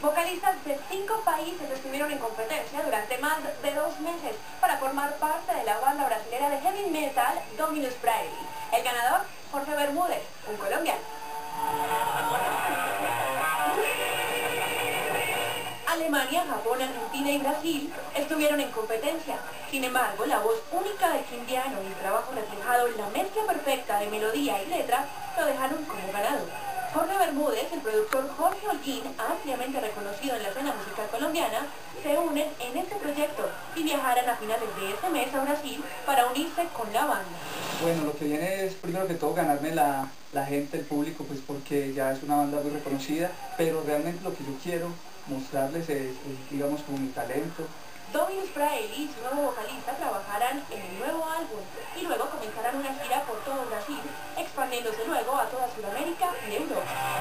Vocalistas de cinco países estuvieron en competencia durante más de dos meses para formar parte de la banda brasileña de heavy metal Dominus Braille. El ganador, Jorge Bermúdez, un colombiano. Alemania, Japón, Argentina y Brasil estuvieron en competencia. Sin embargo, la voz única del indiano y el trabajo reflejado en la mezcla perfecta de melodía y letra lo dejaron como ganador. Bermúdez, el productor Jorge Holguín, ampliamente reconocido en la escena musical colombiana, se unen en este proyecto y viajarán a finales de este mes a Brasil para unirse con la banda. Bueno, lo que viene es primero que todo ganarme la, gente, el público, pues porque ya es una banda muy reconocida, pero realmente lo que yo quiero mostrarles es, digamos, como mi talento. Dominus Praeli y su nuevo vocalista trabajarán en el nuevo álbum y luego comenzarán una gira por todo Brasil, expandiéndose luego a toda Sudamérica y Europa.